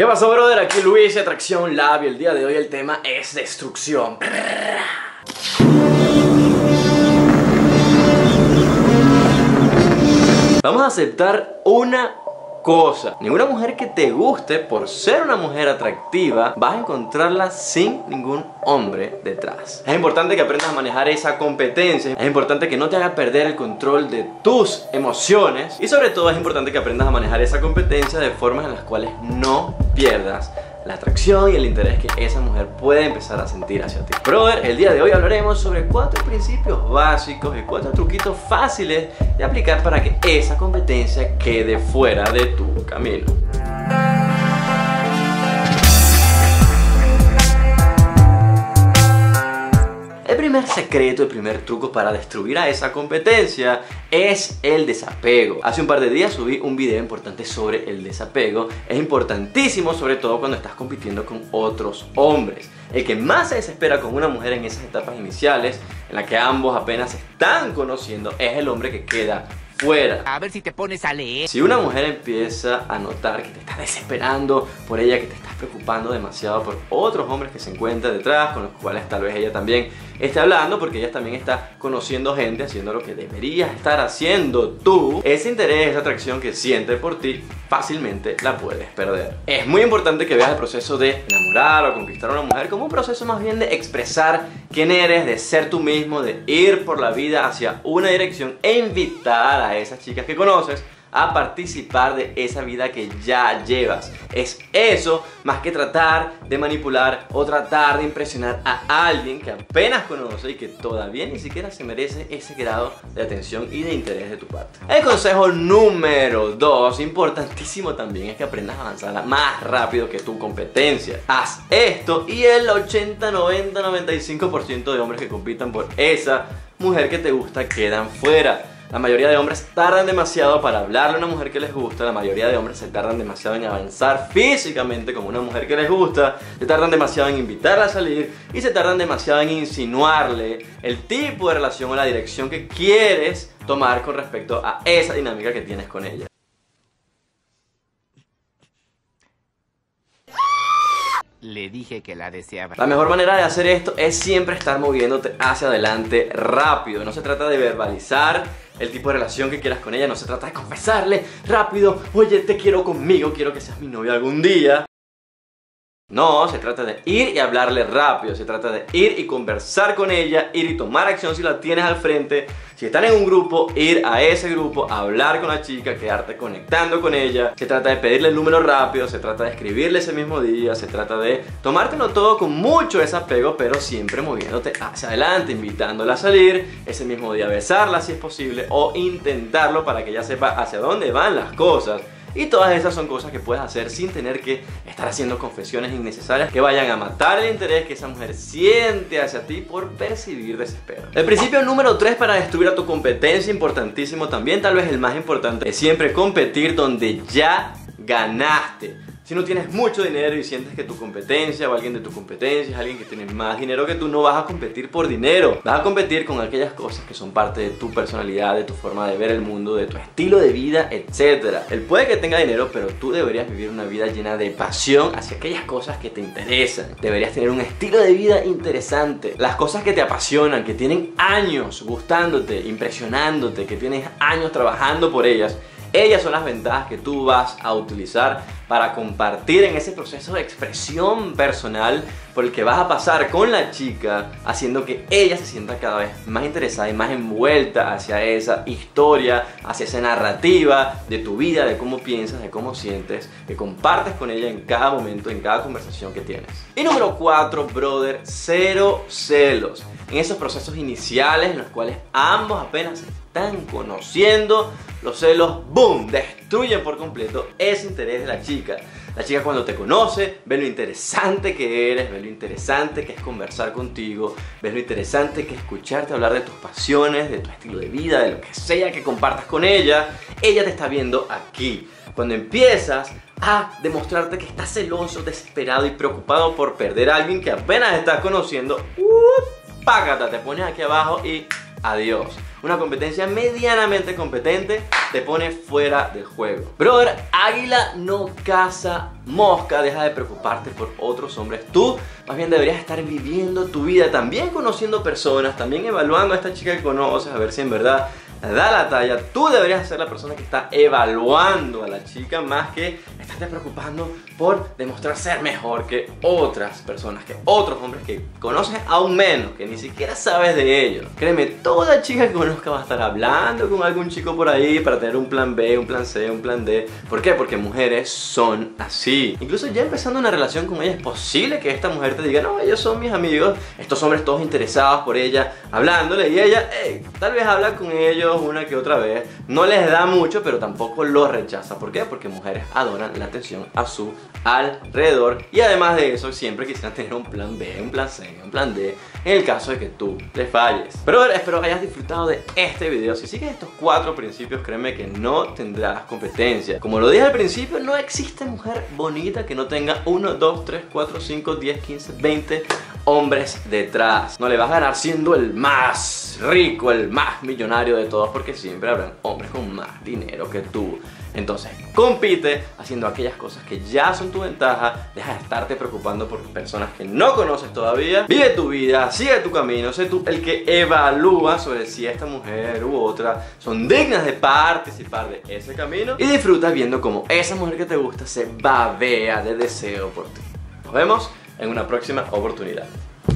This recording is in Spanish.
¿Qué pasó, brother? Aquí Luis, Atracción Lab y el día de hoy el tema es destrucción. Vamos a aceptar una cosa. Ninguna mujer que te guste por ser una mujer atractiva vas a encontrarla sin ningún hombre detrás. Es importante que aprendas a manejar esa competencia. Es importante que no te haga perder el control de tus emociones. Y sobre todo es importante que aprendas a manejar esa competencia de formas en las cuales no pierdas la atracción y el interés que esa mujer puede empezar a sentir hacia ti. Brother, el día de hoy hablaremos sobre cuatro principios básicos y cuatro truquitos fáciles de aplicar para que esa competencia quede fuera de tu camino. El primer secreto, el primer truco para destruir a esa competencia es el desapego. Hace un par de días subí un video importante sobre el desapego. Es importantísimo sobre todo cuando estás compitiendo con otros hombres. El que más se desespera con una mujer en esas etapas iniciales, en la que ambos apenas se están conociendo, es el hombre que queda fuera. A ver si te pones a leer. Si una mujer empieza a notar que te estás desesperando por ella, que te estás preocupando demasiado por otros hombres que se encuentran detrás, con los cuales tal vez ella también esté hablando, porque ella también está conociendo gente, haciendo lo que deberías estar haciendo tú, ese interés, esa atracción que siente por ti, fácilmente la puedes perder. Es muy importante que veas el proceso de enamorar o conquistar a una mujer como un proceso más bien de expresar quién eres, de ser tú mismo, de ir por la vida hacia una dirección e invitar a esas chicas que conoces a participar de esa vida que ya llevas. Es eso más que tratar de manipular o tratar de impresionar a alguien que apenas conoce y que todavía ni siquiera se merece ese grado de atención y de interés de tu parte. El consejo número 2, importantísimo también, es que aprendas a avanzar más rápido que tu competencia. Haz esto y el 80, 90, 95% de hombres que compitan por esa mujer que te gusta quedan fuera. La mayoría de hombres tardan demasiado para hablarle a una mujer que les gusta, la mayoría de hombres se tardan demasiado en avanzar físicamente con una mujer que les gusta, se tardan demasiado en invitarla a salir y se tardan demasiado en insinuarle el tipo de relación o la dirección que quieres tomar con respecto a esa dinámica que tienes con ella. Le dije que la deseaba. La mejor manera de hacer esto es siempre estar moviéndote hacia adelante rápido. No se trata de verbalizar el tipo de relación que quieras con ella, no se trata de confesarle rápido, oye, te quiero conmigo, quiero que seas mi novia algún día. No, se trata de ir y hablarle rápido, se trata de ir y conversar con ella, ir y tomar acción si la tienes al frente. Si están en un grupo, ir a ese grupo, hablar con la chica, quedarte conectando con ella. Se trata de pedirle el número rápido, se trata de escribirle ese mismo día, se trata de tomártelo todo con mucho desapego, pero siempre moviéndote hacia adelante, invitándola a salir, ese mismo día besarla si es posible o intentarlo para que ella sepa hacia dónde van las cosas. Y todas esas son cosas que puedes hacer sin tener que estar haciendo confesiones innecesarias que vayan a matar el interés que esa mujer siente hacia ti por percibir desespero. El principio número 3 para destruir a tu competencia, importantísimo también, tal vez el más importante, es siempre competir donde ya ganaste. Si no tienes mucho dinero y sientes que tu competencia o alguien de tu competencia es alguien que tiene más dinero que tú, no vas a competir por dinero. Vas a competir con aquellas cosas que son parte de tu personalidad, de tu forma de ver el mundo, de tu estilo de vida, etc. Él puede que tenga dinero, pero tú deberías vivir una vida llena de pasión hacia aquellas cosas que te interesan. Deberías tener un estilo de vida interesante. Las cosas que te apasionan, que tienen años gustándote, impresionándote, que tienes años trabajando por ellas ellas son las ventajas que tú vas a utilizar para compartir en ese proceso de expresión personal por el que vas a pasar con la chica, haciendo que ella se sienta cada vez más interesada y más envuelta hacia esa historia, hacia esa narrativa de tu vida, de cómo piensas, de cómo sientes, que compartes con ella en cada momento, en cada conversación que tienes. Y número 4, brother, cero celos. En esos procesos iniciales en los cuales ambos apenas están conociendo, los celos, ¡boom!, destruyen por completo ese interés de la chica. La chica cuando te conoce, ve lo interesante que eres, ve lo interesante que es conversar contigo, ve lo interesante que es escucharte hablar de tus pasiones, de tu estilo de vida, de lo que sea que compartas con ella. Ella te está viendo aquí. Cuando empiezas a demostrarte que estás celoso, desesperado y preocupado por perder a alguien que apenas estás conociendo, uh, págata, te pones aquí abajo y adiós. Una competencia medianamente competente te pone fuera del juego. Brother, águila no caza mosca, deja de preocuparte por otros hombres. Tú más bien deberías estar viviendo tu vida, también conociendo personas, también evaluando a esta chica que conoces, a ver si en verdad da la talla. Tú deberías ser la persona que está evaluando a la chica más que estarte preocupando por demostrar ser mejor que otras personas, que otros hombres que conoces aún menos, que ni siquiera sabes de ellos. Créeme, toda chica que conozca va a estar hablando con algún chico por ahí para tener un plan B, un plan C, un plan D. ¿Por qué? Porque mujeres son así. Incluso ya empezando una relación con ella es posible que esta mujer te diga, no, ellos son mis amigos, estos hombres todos interesados por ella, hablándole y ella, hey, tal vez habla con ellos una que otra vez. No les da mucho, pero tampoco lo rechaza. ¿Por qué? Porque mujeres adoran la atención a su alrededor. Y además de eso, siempre quisieran tener un plan B, un plan C, un plan D, en el caso de que tú les falles. Pero espero que hayas disfrutado de este video. Si sigues estos cuatro principios, créeme que no tendrás competencia. Como lo dije al principio, no existe mujer bonita que no tenga 1, 2, 3, 4, 5, 10, 15, 20 hombres detrás. No le vas a ganar siendo el más rico, el más millonario de todos, porque siempre habrán hombres con más dinero que tú. Entonces, compite haciendo aquellas cosas que ya son tu ventaja. Deja de estarte preocupando por personas que no conoces todavía. Vive tu vida, sigue tu camino. Sé tú el que evalúa sobre si esta mujer u otra son dignas de participar de ese camino. Y disfruta viendo cómo esa mujer que te gusta se babea de deseo por ti. Nos vemos en una próxima oportunidad.